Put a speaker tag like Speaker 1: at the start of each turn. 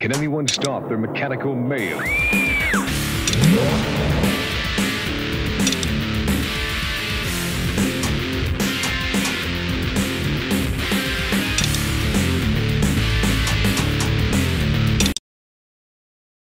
Speaker 1: Can anyone stop their mechanical mayhem?